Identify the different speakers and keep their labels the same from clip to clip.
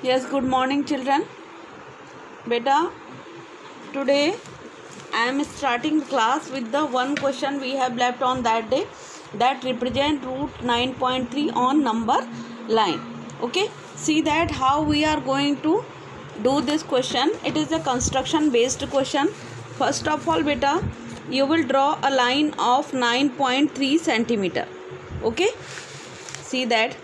Speaker 1: Yes, good morning, children. Beta, today I am starting class with the one question we have left on that day that represent root 9.3 on number line. Okay, see that how we are going to do this question. It is a construction based question. First of all, beta, you will draw a line of 9.3 centimeter. Okay, see that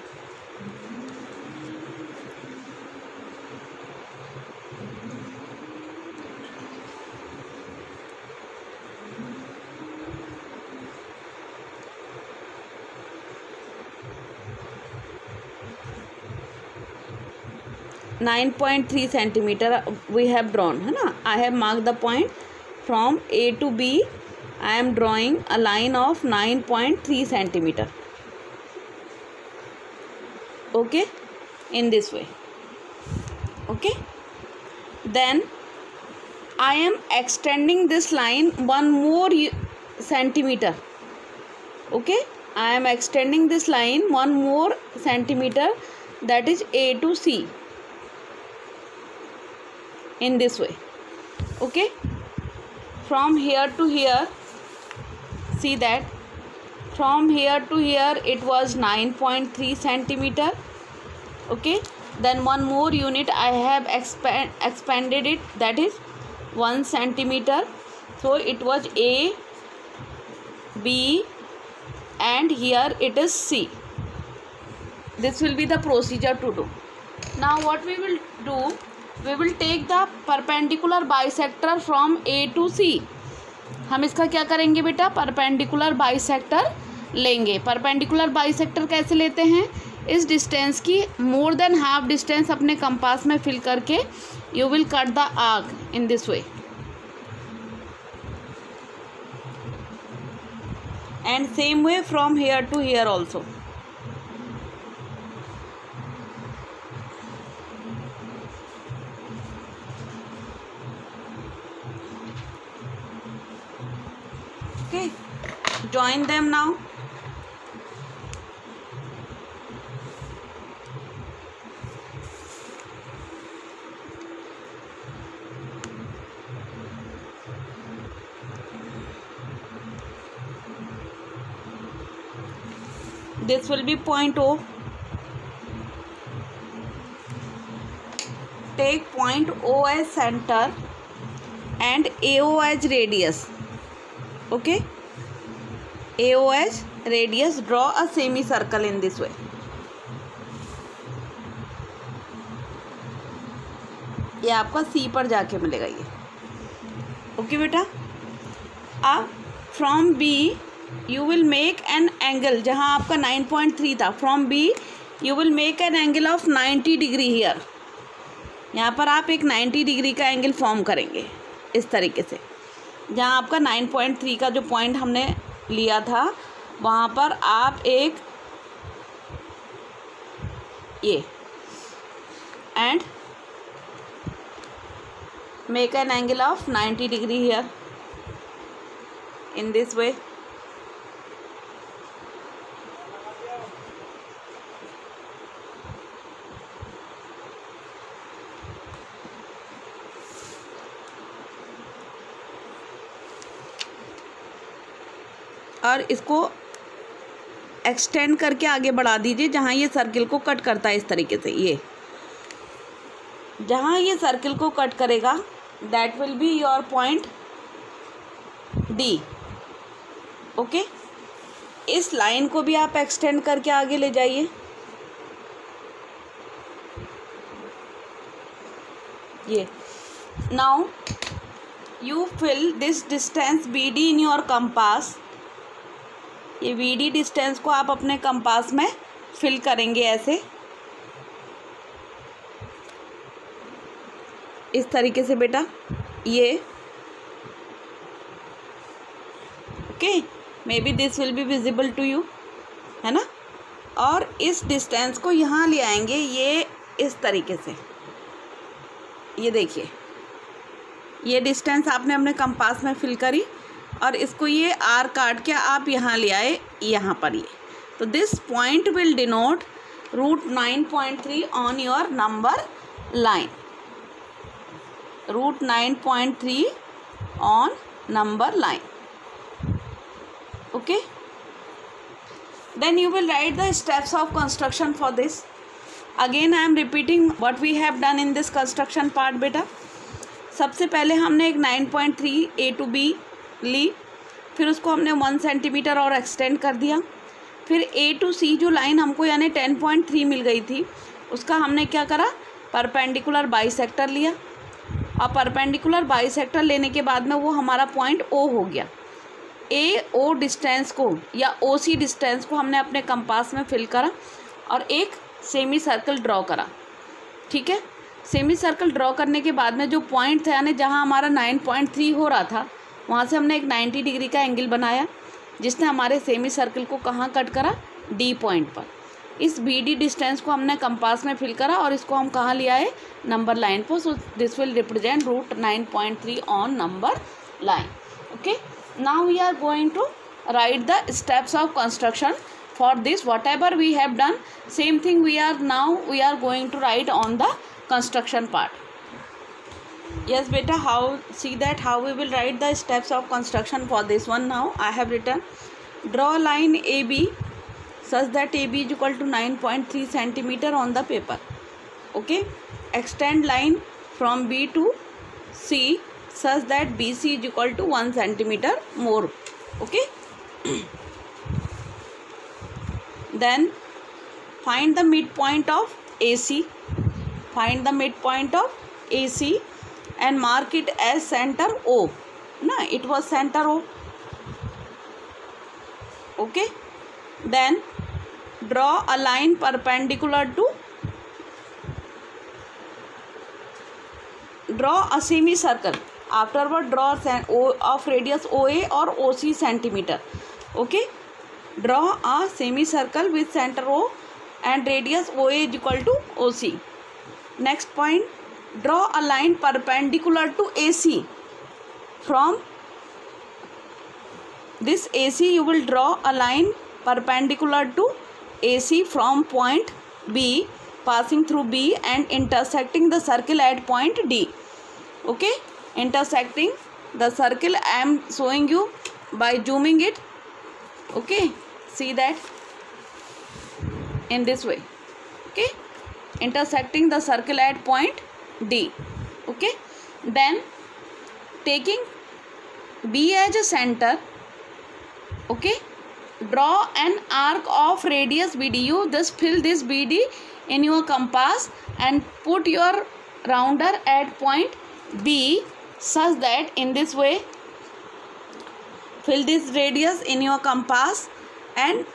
Speaker 1: nine point three centimetre we have drawn है ना I have mark the point from A to B I am drawing a line of nine point three centimetre okay in this way okay then i am extending this line one more centimeter okay i am extending this line one more centimeter that is a to c in this way. Okay? From here to here see that? From here to here it was 9.3 centimeter. Okay? Then one more unit i have expand expanded it. That is 1 centimeter. So it was a b and here it is c. This will be the procedure to do. Now what we will do we will take the perpendicular bisector from a to c. हम इसका क्या करेंगे बेटा? Perpendicular bisector लेंगे। Perpendicular bisector कैसे लेते हैं? इस डिस्टेंस की मोर देन हाफ़ डिस्टेंस अपने कंपास में फिल करके you will cut the arc in this way and same way from here to here also okay join them now this will be point o take point o as center and ao as radius okay? AOH radius, draw a semicircle in this way. ये आपका सी पर जाके मिलेगा ये। Okay बेटा? अब from B you will make an angle जहाँ आपका 9.3 था। From B you will make an angle of 90 degree here यहाँ पर आप एक 90 डिग्री का एंगल फॉर्म करेंगे, इस तरीके से। जहाँ आपका नाइन पॉइंट थ्री का जो पॉइंट हमने लिया था, वहाँ पर आप एक ये and make an angle of 90 degree here in this way और इसको एक्सटेंड करके आगे बढ़ा दीजिए, जहाँ ये सर्किल को कट करता है इस तरीके से, ये। जहाँ ये सर्किल को कट करेगा that will be your point D okay इस लाइन को भी आप एक्सटेंड करके आगे ले जाइए। ये। Now you fill this distance B D in your compass ये वी डी डिस्टेंस को आप अपने कंपास में फिल करेंगे ऐसे। इस तरीके से बेटा, ये। Okay maybe this will be visible to you है ना? और इस डिस्टेंस को यहाँ ले आएँगे, ये इस तरीके से। ये देखिए, ये डिस्टेंस आपने अपने कंपास में फिल करी और इसको ये आर काट के आप यहाँ ले आए, यहाँ पर ये। तो this point will denote root nine point three on your number line root nine point three on number line okay then you will write the steps of construction for this again I am repeating what we have done in this construction part बेटा सबसे पहले हमने एक nine point three A to B ली, फिर उसको हमने one centimetre और extend कर दिया। फिर ए टू सी जो लाइन हमको यानी 10.3 मिल गई थी, उसका हमने क्या करा? परपेंडिकुलर बाइसेक्टर लिया। और परपेंडिकुलर बाइसेक्टर लेने के बाद में वो हमारा पॉइंट ओ हो गया। ए ओ डिस्टेंस को या ओ सी डिस्टेंस को हमने अपने कंपास में फिल करा और एक सेमी सर्कल ड्रॉ करा। ठीक है? सेमी सर्कल ड्रॉ करने के बाद में जो पॉइंट था यानी जहाँ हमारा नाइन पॉइंट थ्री हो रहा था वहाँ से हमने एक 90 डिग्री का एंगल बनाया, जिसने हमारे सेमी सर्कल को कहाँ कट करा? डी पॉइंट पर। इस बी डी डिस्टेंस को हमने कंपास में फिल करा और इसको हम कहाँ लिया है नंबर लाइन पर। So this will represent root nine point three on number line okay now we are going to write the steps of construction for this whatever we have done same thing we are now we are going to write on the construction part yes beta how see that how we will write the steps of construction for this one now. I have written draw line ab such that ab is equal to 9.3 centimeter on the paper. Okay? Extend line from b to c such that BC is equal to 1 centimeter more. Okay? Then find the midpoint of AC find the midpoint of AC and mark it as centre O ना it was centre O okay then draw a line perpendicular to draw a semi circle afterward draw of radius O A और O C centimetre okay draw a semi circle with centre O and radius O as equal to O C next point draw a line perpendicular to ac from this ac you will draw a line perpendicular to ac from point b passing through b and intersecting the circle at point d. Okay? Intersecting the circle I am showing you by zooming it. Okay? See that? In this way. Okay? Intersecting the circle at point D. Okay? Then taking B as a center okay? Draw an arc of radius BD you just fill this BD in your compass and put your rounder at point B such that in this way fill this radius in your compass and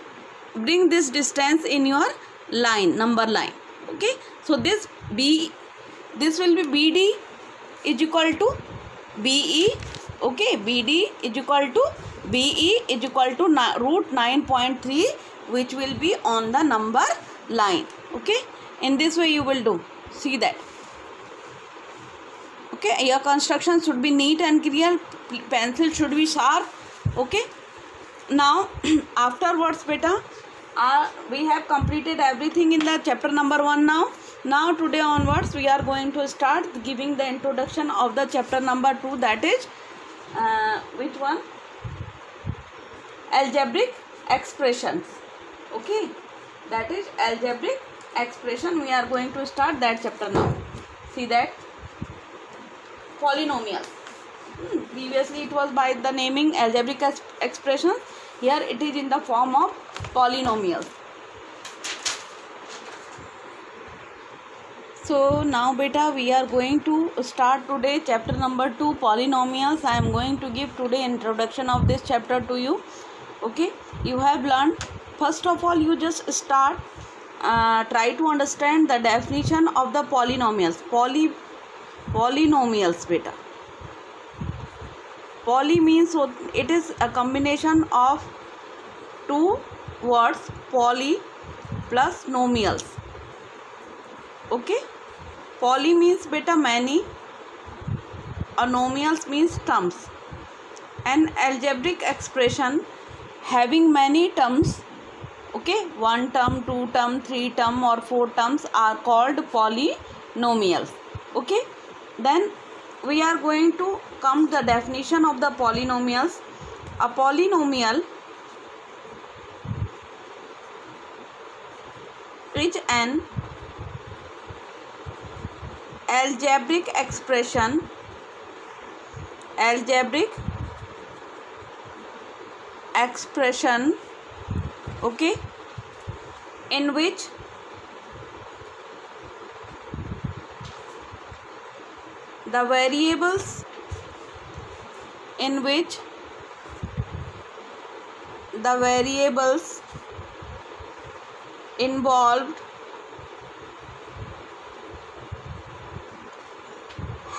Speaker 1: bring this distance in your line number line. Okay? So this b this will be bd is equal to be okay? Bd is equal to be is equal to root 9.3 which will be on the number line okay? In this way you will do see that okay? Your construction should be neat and clear pencil should be sharp okay? Now afterwards beta uh, we have completed everything in the chapter number 1 now now today onwards we are going to start giving the introduction of the chapter number 2 that is uh, which one? Algebraic expressions. Okay that is algebraic expression. We are going to start that chapter now. See that? Polynomial. Hmm. previously it was by the naming algebraic expressions here it is in the form of polynomials so now beta we are going to start today chapter number 2 polynomials. I am going to give today introduction of this chapter to you. Okay? You have learned first of all you just start uh, try to understand the definition of the polynomials. Poly polynomials beta. Poly means so it is a combination of two words poly plus nomials. Okay poly means बेटा many nomials means terms and algebraic expression having many terms okay one term two term three term और four terms are called polynomials okay then we are going to come the definition of the polynomials a polynomial is an algebraic expression algebraic expression okay in which the variables in which the variables involved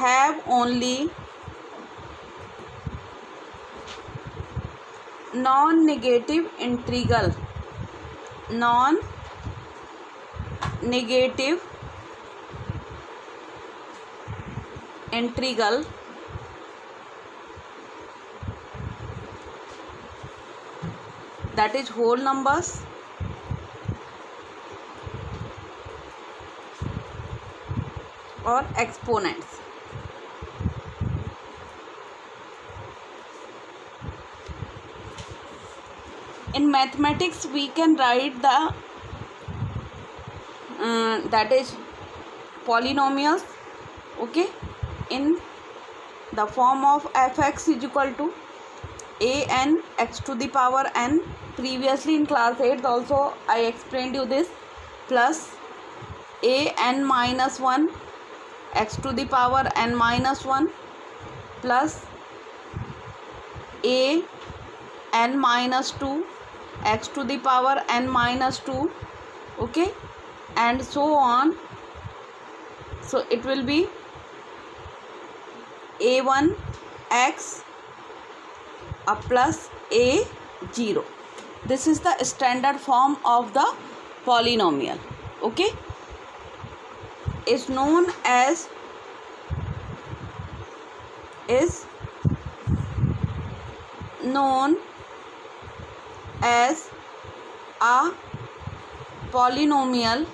Speaker 1: have only non-negative integral non-negative integral that is whole numbers or exponents in mathematics we can write the uh, that is polynomials okay in the form of fx is equal to a n x to the power n. Previously in class 8 also i explained you this plus a n minus 1 x to the power n minus 1 plus a n minus 2 x to the power n minus 2 okay? And so on. So it will be a1 x a plus a 0 this is the standard form of the polynomial okay? Is known as is known as a polynomial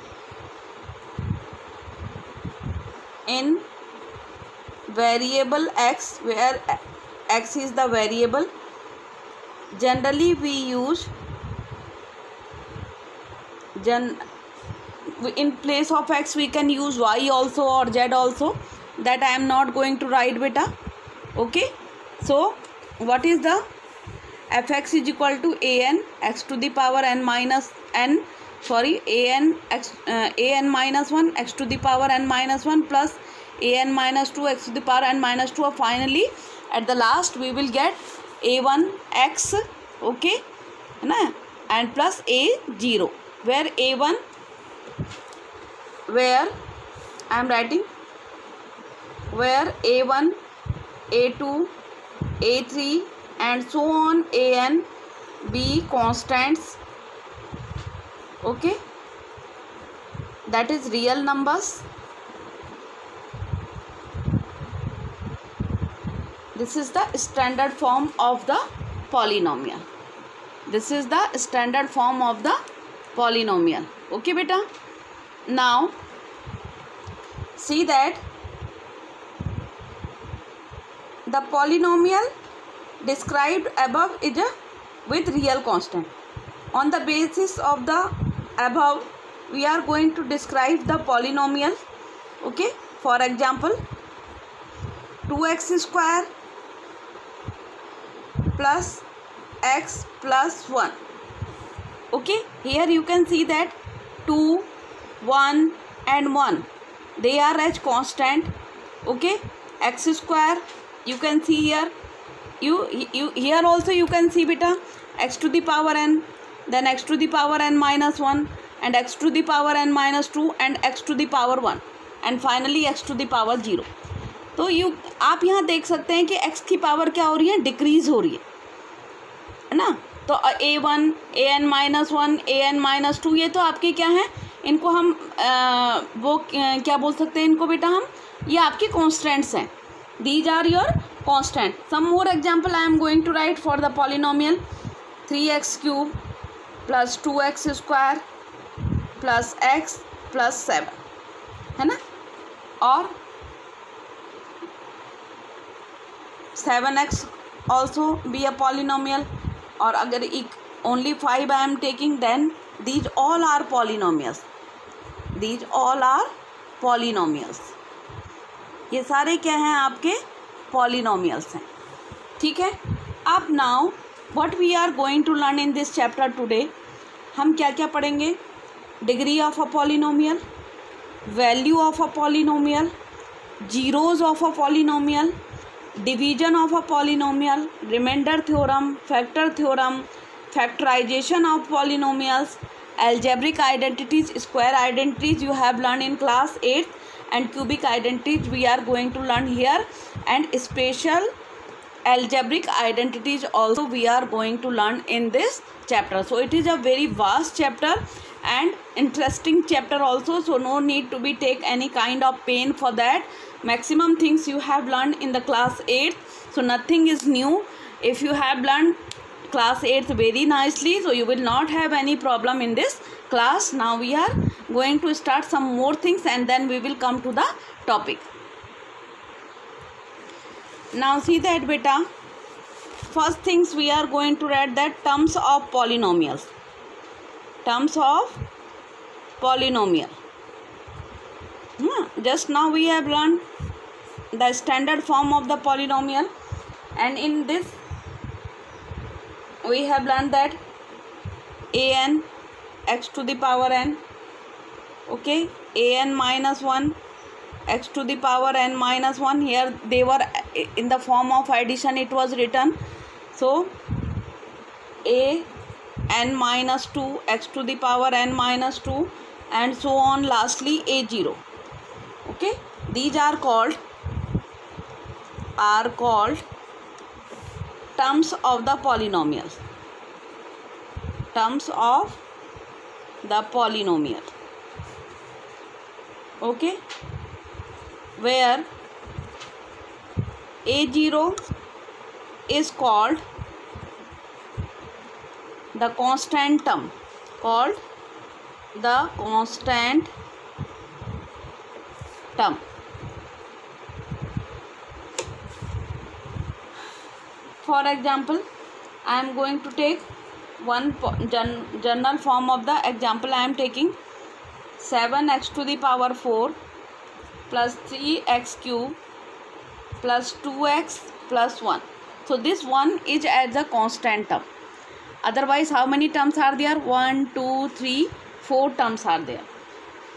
Speaker 1: in variable x where x is the variable. Generally we use gen in place of x we can use y also or z also. That i am not going to write beta. Okay? So what is the fx is equal to an x to the power n minus n sorry an x uh, an minus 1 x to the power n minus 1 plus an minus 2 x to the power n minus 2 finally at the last we will get a1 x okay na? And plus a 0 where a1 where i am writing where a1 a2 a3 and so on an be constants. Okay? That is real numbers. This is the standard form of the polynomial. This is the standard form of the polynomial. Okay beta? Now see that the polynomial described above is a with real constant. On the basis of the above, we are going to describe the polynomial. Okay. For example, 2x square plus x plus 1. Okay. Here you can see that 2, 1 and 1. They are as constant. Okay. x square you can see here you you here also you can see बेटा X to the power N then X to the power N minus one and X to the power N minus two and X to the power one and finally X to the power zero तो you आप यहाँ देख सकते हैं कि x की power क्या हो रही है? डिक्रीज हो रही है। ना? तो A one A N minus one A N minus two ये तो आपके क्या हैं? इनको हम आ, वो क्या बोल सकते हैं इनको बेटा हम? ये आपके कॉन्स्टेंट्स हैं। These are your constant some more example i am going to write for the polynomial 3x cube plus 2x square plus x plus 7 है ना or 7x also be a polynomial or agar only 5 I am taking then these all are polynomials these all are polynomials ये सारे क्या हैं आपके polynomials हैं। ठीक है? अब now what we are going to learn in this chapter today हम क्या क्या पढ़ेंगे? Degree of a polynomial value of a polynomial zeros of a polynomial division of a polynomial remainder theorem factor theorem factorisation of polynomials algebraic identities square identities you have learn in class eighth and cubic identities we are going to learn here and special algebraic identities also we are going to learn in this chapter. So it is a very vast chapter and interesting chapter also. So no need to be take any kind of pain for that. Maximum things you have learned in the class 8 so nothing is new. If you have learned class 8 very nicely so you will not have any problem in this class. Now we are going to start some more things and then we will come to the topic now see that beta. First things we are going to read that terms of polynomials. Terms of polynomial. Hmm. just now we have learned the standard form of the polynomial. And in this we have learned that a n x to the power n. Okay a n minus 1 x to the power n minus 1 here they were in the form of addition it was written. So a n minus 2 x to the power n minus 2 and so on. Lastly a 0 okay? These are called are called terms of the polynomial terms of the polynomial. Okay where a0 is called the constant term called the constant term. For example i am going to take one general form of the example i am taking 7x to the power 4 plus 3x cube plus 2x plus 1 so this one is as a constant term. Otherwise how many terms are there? 1 2 3 4 terms are there.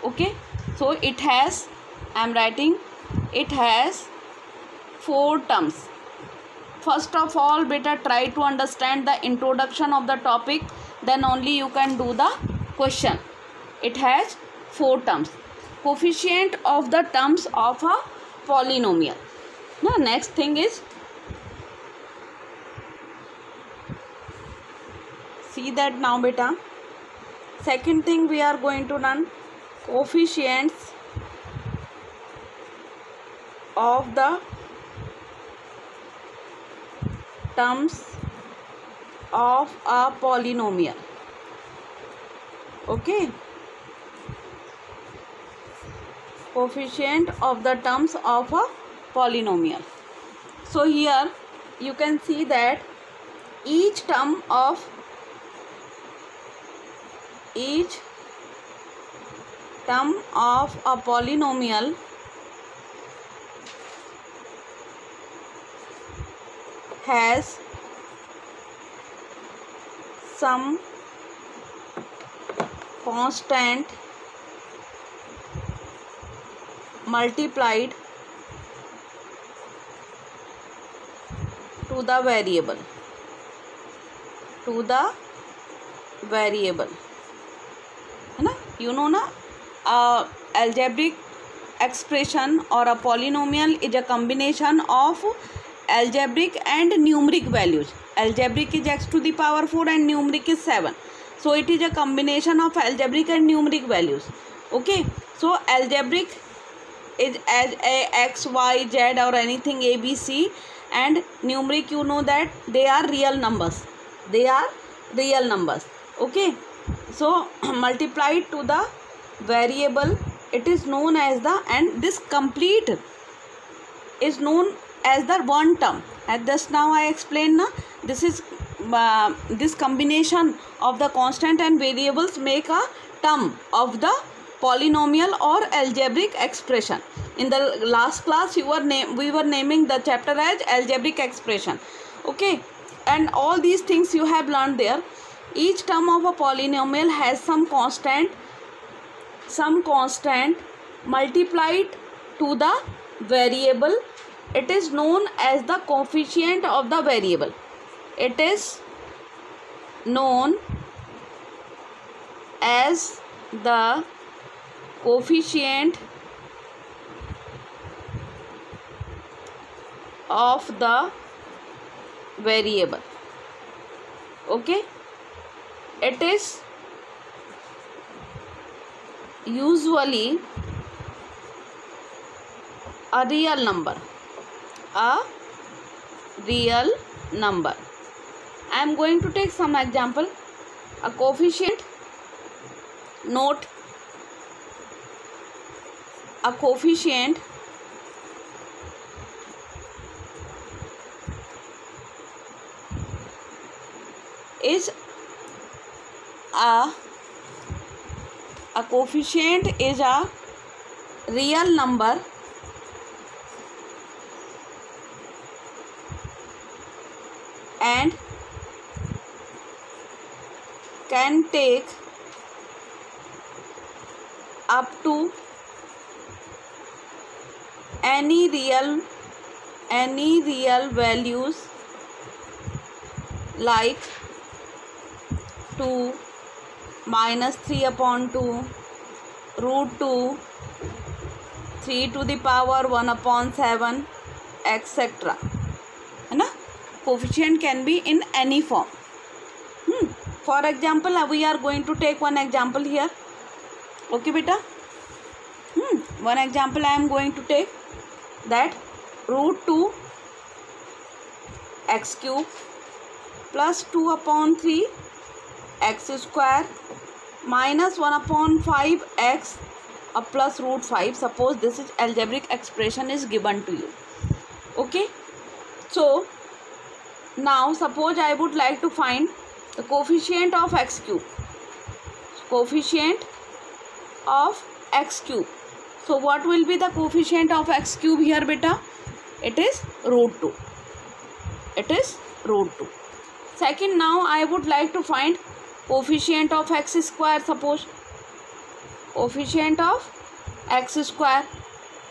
Speaker 1: Okay? So it has i am writing it has four terms. First of all better try to understand the introduction of the topic. Then only you can do the question. It has four terms coefficient of the terms of a polynomial. The next thing is see that now beta. Second thing we are going to learn coefficients of the terms of a polynomial. Okay coefficient of the terms of a polynomial. So here you can see that each term of each term of a polynomial has some constant multiplied to the variable to the variable है ना? You know? ना algebraic expression और a polynomial is a combination of algebraic and numeric values algebraic is X to the power four and numeric is seven so it is a combination of algebraic and numeric values okay so algebraic is as a x y z or anything a b c. And numeric you know that they are real numbers. They are real numbers. Okay? So multiplied to the variable. It is known as the and this complete is known as the one term. And just now i explained na this is uh, this combination of the constant and variables make a term of the polynomial और algebraic expression in the last class you are name we are naming the chapter as algebraic expression okay and all these things you have learn there each term of a polynomial has some constant some constant multiplied to the variable it is known as the coefficient of the variable it is known as the coefficient of the variable. Okay? It is usually a real number. A real number. I am going to take some example. A coefficient note a coefficient is a coefficient is a real number and can take up to any real any real values like 2 minus 3 upon 2 root 2 3 to the power 1 upon 7 etc ना coefficient can be in any form. Hmm. for example we are going to take one example here. Okay beta? Hmm. one example i am going to take that root 2 x cube plus 2 upon 3 x square minus 1 upon 5 x plus root 5 suppose this is algebraic expression is given to you. Okay? So now suppose i would like to find the coefficient of x cube. Coefficient of x cube so what will be the coefficient of x cube here beta? It is root 2 it is root 2 second now i would like to find coefficient of x square suppose. Coefficient of x square.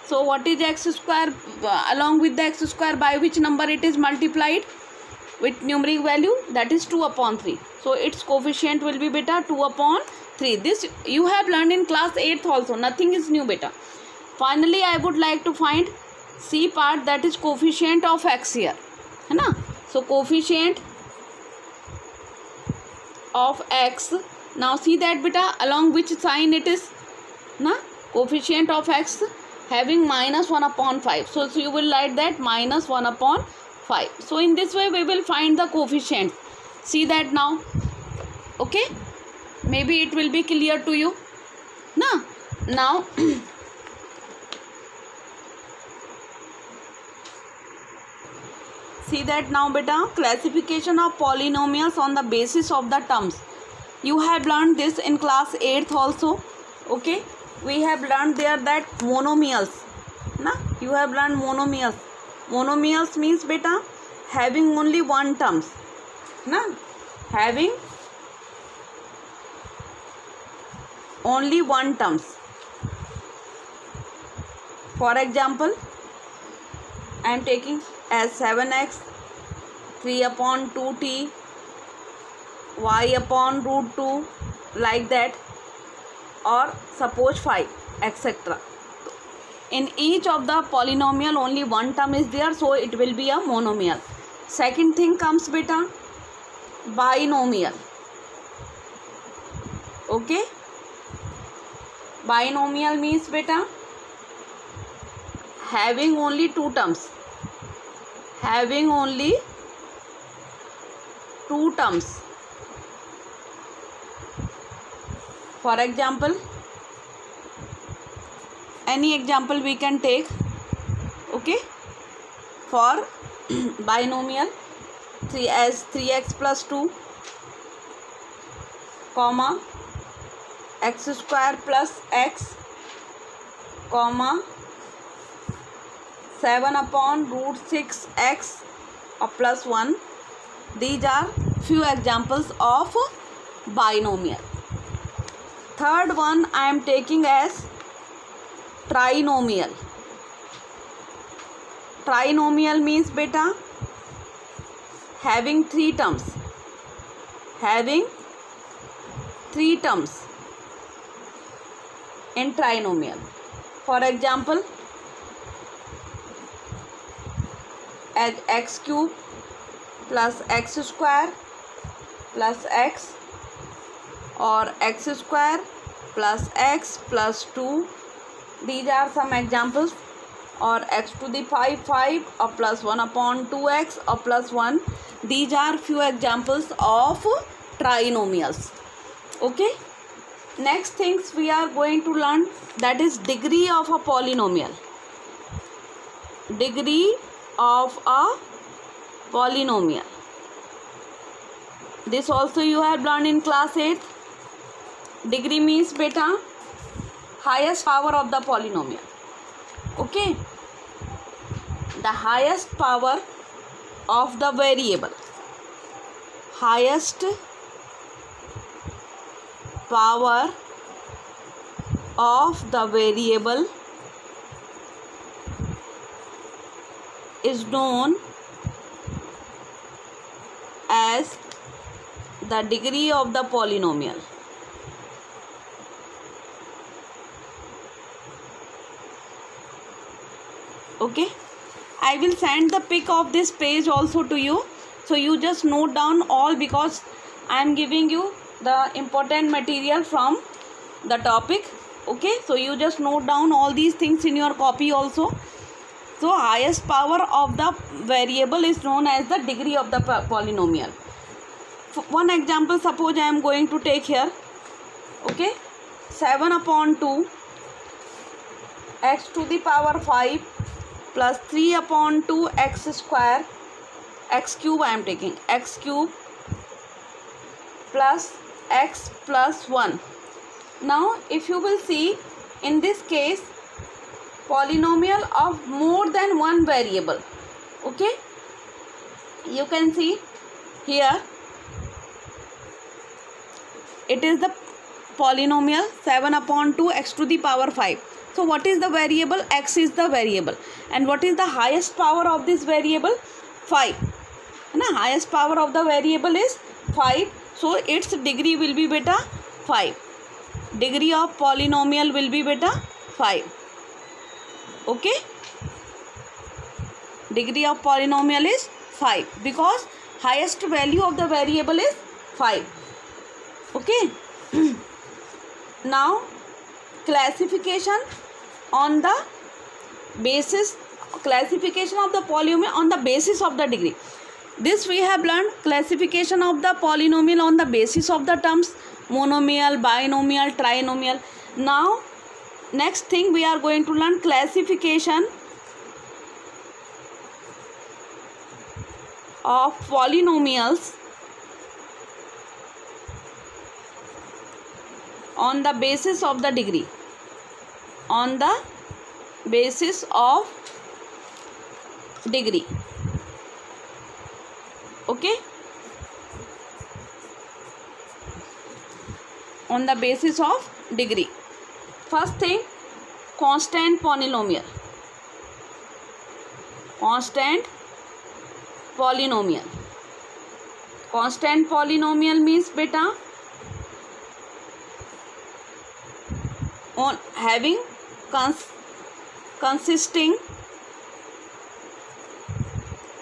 Speaker 1: So what is x square uh, along with the x square by which number it is multiplied with numeric value? That is 2 upon 3 so its coefficient will be beta 2 upon 3 this you have learned in class 8th also. Nothing is new beta finally i would like to find c part that is coefficient of x here है ना? So coefficient of x now see that beta along which sign it is na coefficient of x having minus 1 upon 5 so, you will write that minus 1 upon 5 so in this way we will find the coefficient. See that now? Okay? Maybe it will be clear to you. Na? Now see that now beta? Classification of polynomials on the basis of the terms. You have learned this in class 8th also okay? We have learned there that monomials na? You have learned monomials. Monomials means beta having only one terms na? Having only one terms. For example i am taking as 7x 3 upon 2t y upon root 2 like that or suppose 5 etc in each of the polynomial only one term is there so it will be a monomial. Second thing comes beta binomial. Okay? Binomial means beta having only two terms having only two terms. For example any example we can take okay for binomial 3 as 3x plus 2 comma x square plus x comma 7 upon root 6 x plus 1 these are few examples of binomial. Third one i am taking as trinomial. Trinomial means beta having three terms. Having three terms in trinomial. For example as x cube plus x square plus x और x square plus x plus two these are some examples और x to the five five और plus one upon two x और plus one these are few examples of trinomials okay next things we are going to learn that is degree of a polynomial degree of a polynomial. This also you have learned in class 8 degree means beta highest power of the polynomial. Okay? The highest power of the variable. Highest power of the variable is known as the degree of the polynomial. Okay? I will send the pic of this page also to you. So you just note down all because i am giving you the important material from the topic. Okay? So you just note down all these things in your copy also so highest power of the variable is known as the degree of the polynomial. One example suppose i am going to take here okay? 7 upon 2 x to the power 5 plus 3 upon 2 x square x cube I am taking x cube plus x plus 1 now if you will see in this case polynomial of more than one variable. Okay? You can see here it is the polynomial 7 upon 2 x to the power 5 so what is the variable? X is the variable. And what is the highest power of this variable? 5 and the highest power of the variable is 5 so its degree will be beta 5 degree of polynomial will be beta 5 okay degree of polynomial is five because highest value of the variable is five okay now classification on the basis classification of the polynom on the basis of the degree this we have learn classification of the polynomial on the basis of the terms monomial binomial trinomial now next thing we are going to learn classification of polynomials on the basis of the degree. On the basis of degree. Okay? On the basis of degree first thing constant polynomial constant polynomial constant polynomial means बेटा on having consisting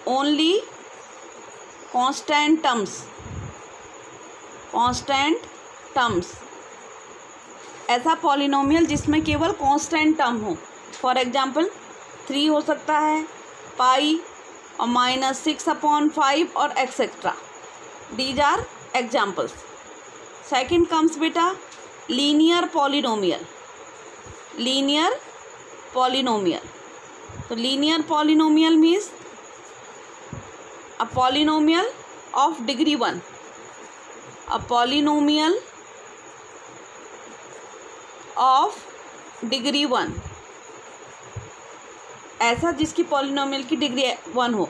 Speaker 1: only constant terms constant terms ऐसा polynomial जिसमें केवल constant term हो। For example three हो सकता है pi और minus six upon five और etcetera these are examples second comes बेटा linear polynomial linear polynomial. so linear polynomial means a polynomial of degree 1 a polynomial of degree 1 ऐसा जिसकी polynomial की degree one हो।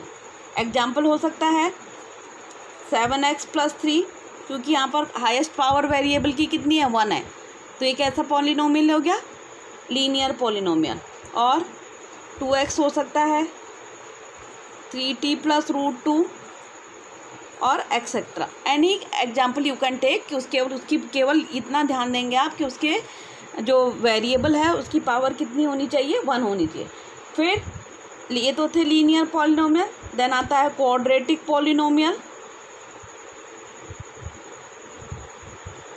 Speaker 1: एग्ज़ाम्पल हो सकता है सेवन एक्स प्लस थ्री क्योंकि यहाँ पर हाईएस्ट पावर वेरिएबल की कितनी है? वन है। तो एक ऐसा पॉलिनोमियल हो गया लीनियर पॉलिनोमियल और टू एक्स हो सकता है three t plus root two और etcetera any example you can take कि उसके उसकी केवल इतना ध्यान देंगे आप कि उसके जो वेरिएबल है, उसकी पावर कितनी होनी चाहिए? वन होनी चाहिए। फिर, ये तो थे लीनियर पॉलिनोमियल देन आता है quadratic polynomial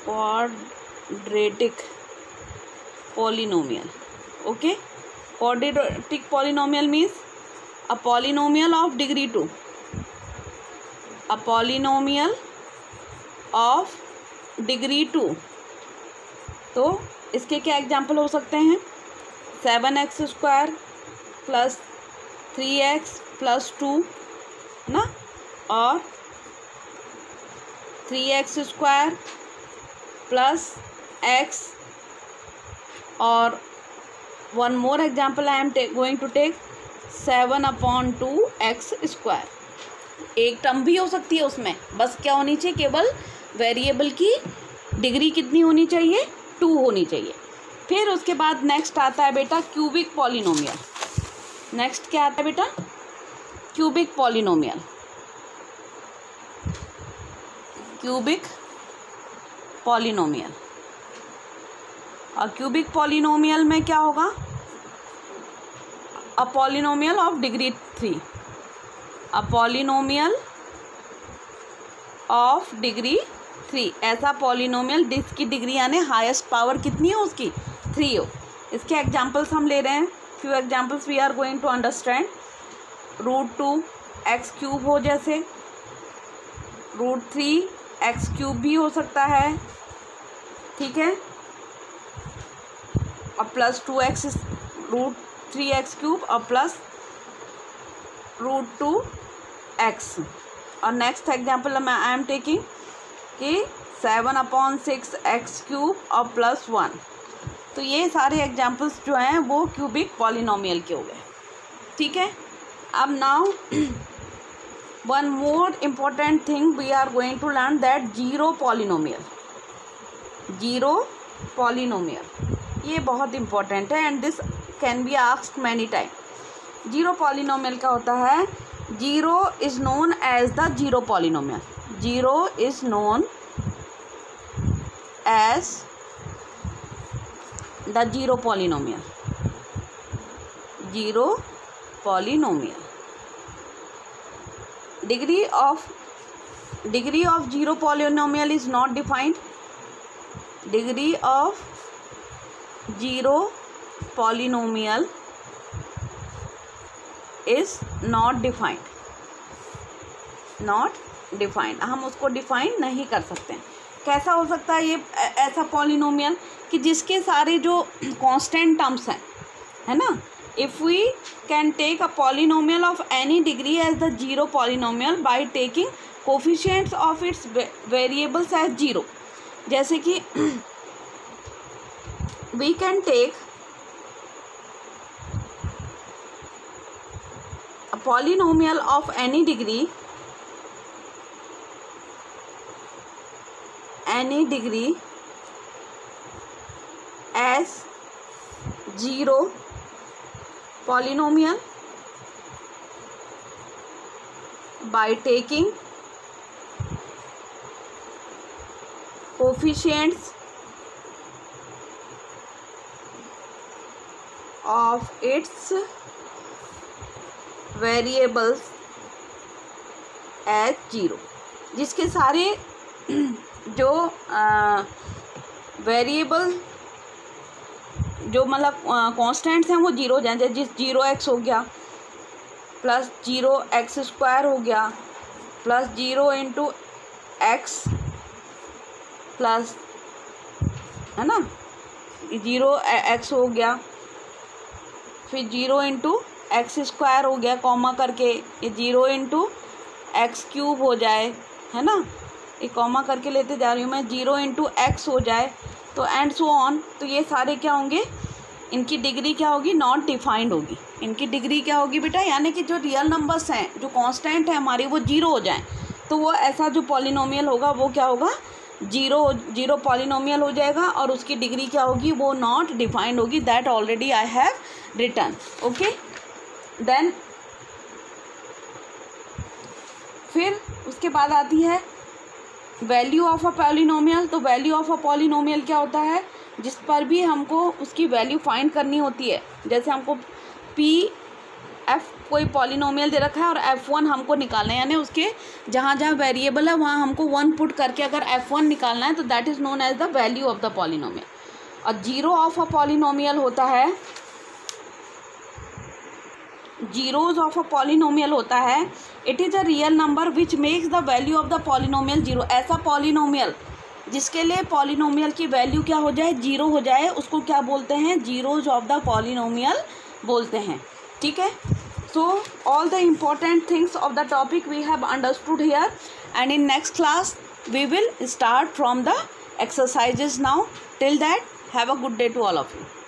Speaker 1: quadratic polynomial okay quadratic polynomial means a polynomial of degree two a polynomial of degree two तो इसके क्या एग्ज़ाम्पल हो सकते हैं? Seven x square plus three x plus two है ना? और three x square plus x और one more example I am going to take seven upon two x square एक टर्म भी हो सकती है उसमें। बस क्या होनी चाहिए? केवल वेरिएबल की डिग्री कितनी होनी चाहिए? टू होनी चाहिए। फिर उसके बाद नेक्स्ट आता है बेटा क्यूबिक पॉलिनोमियल नेक्स्ट क्या आता है बेटा? क्यूबिक पॉलिनोमियल क्यूबिक पॉलिनोमियल और क्यूबिक पॉलिनोमियल में क्या होगा? A polynomial of degree three a polynomial of degree three ऐसा पॉलिनोमियल जिसकी डिग्री यानी हाईएस्ट पावर कितनी है उसकी? थ्री हो। इसके एग्जांपल्स हम ले रहे हैं। Few examples we are going to understand root two x cube हो जैसे। रूट थ्री एक्स क्यूब भी हो सकता है। ठीक है? और plus two x root three x cube और प्लस रूट टू एक्स और नेक्स्ट एग्ज़ाम्पल मैं आई एम टेकिंग कि seven upon six x cube और प्लस वन। तो ये सारे एग्जांपल्स जो हैं, वो क्यूबिक पॉलिनोमियल के हो गए। ठीक है? अब now one more important thing we are going to learn that zero polynomial zero polynomial ये बहुत इंपॉर्टेंट है and this can be ask many time zero polynomial का होता है? 0 is known as the zero polynomial. 0 is known as the zero polynomial. Zero polynomial. Degree of degree of zero polynomial is not defined. Degree of zero polynomial is not defined not defined हम उसको define नहीं कर सकते कैसा हो सकता है ये ऐसा पॉलिनोमियल कि जिसके सारे जो कांस्टेंट टर्म्स हैं, है ना? If we can take a polynomial of any degree as the zero polynomial by taking coefficients of its variables as zero जैसे कि we can take polynomial of any degree any degree as zero polynomial by taking coefficients of its variables as zero जिसके सारे जो variable जो मतलब constants हैं वो zero हो। जाए जिस ज़ीरो एक्स हो गया प्लस ज़ीरो एक्स स्क्वायर हो गया plus zero into x plus है ना? ज़ीरो एक्स हो गया, फिर ज़ीरो इंटू एक्स स्क्वायर हो गया कॉमा करके, ये ज़ीरो इंटू एक्स क्यूब हो जाए, है ना? ये कॉमा करके लेते जा रही हूँ मैं, ज़ीरो इंटू एक्स हो जाए तो एंड सो ऑन तो ये सारे क्या होंगे? इनकी डिग्री क्या होगी? नॉट डिफाइंड होगी। इनकी डिग्री क्या होगी बेटा? यानी कि जो रियल नंबर्स हैं, जो कांस्टेंट है हमारी, वो ज़ीरो हो जाएँ। तो वो ऐसा जो पॉलिनोमियल होगा, वो क्या होगा? ज़ीरो ज़ीरो पॉलिनोमियल हो जाएगा और उसकी डिग्री क्या होगी? वो नॉट डिफाइंड होगी। That already I have written okay then फिर उसके बाद आती है वैल्यू ऑफ़ अ पॉलिनोमियल तो वैल्यू ऑफ़ अ पॉलिनोमियल क्या होता है? जिस पर भी हमको उसकी वैल्यू फाइंड करनी होती है। जैसे हमको पी एफ़ कोई पॉलिनोमियल दे रखा है और एफ़ वन हमको निकालना है। यानी उसके जहाँ जहाँ वेरिएबल है, वहाँ हमको वन पुट करके अगर एफ़ वन निकालना है तो that is known as the value of the polynomial और ज़ीरो ऑफ़ अ पॉलिनोमियल होता है जीरोज ऑफ़ अ पॉलिनोमियल होता है it is a real number which makes the value of the polynomial zero ऐसा polynomial जिसके लिए polynomial की value क्या हो जाए? ज़ीरो हो जाए, उसको क्या बोलते हैं? जीरोज ऑफ़ द पॉलिनोमियल बोलते हैं। ठीक है? So all the important things of the topic we have understood here and in next class we will start from the exercises now. Till that, have a good day to all of you.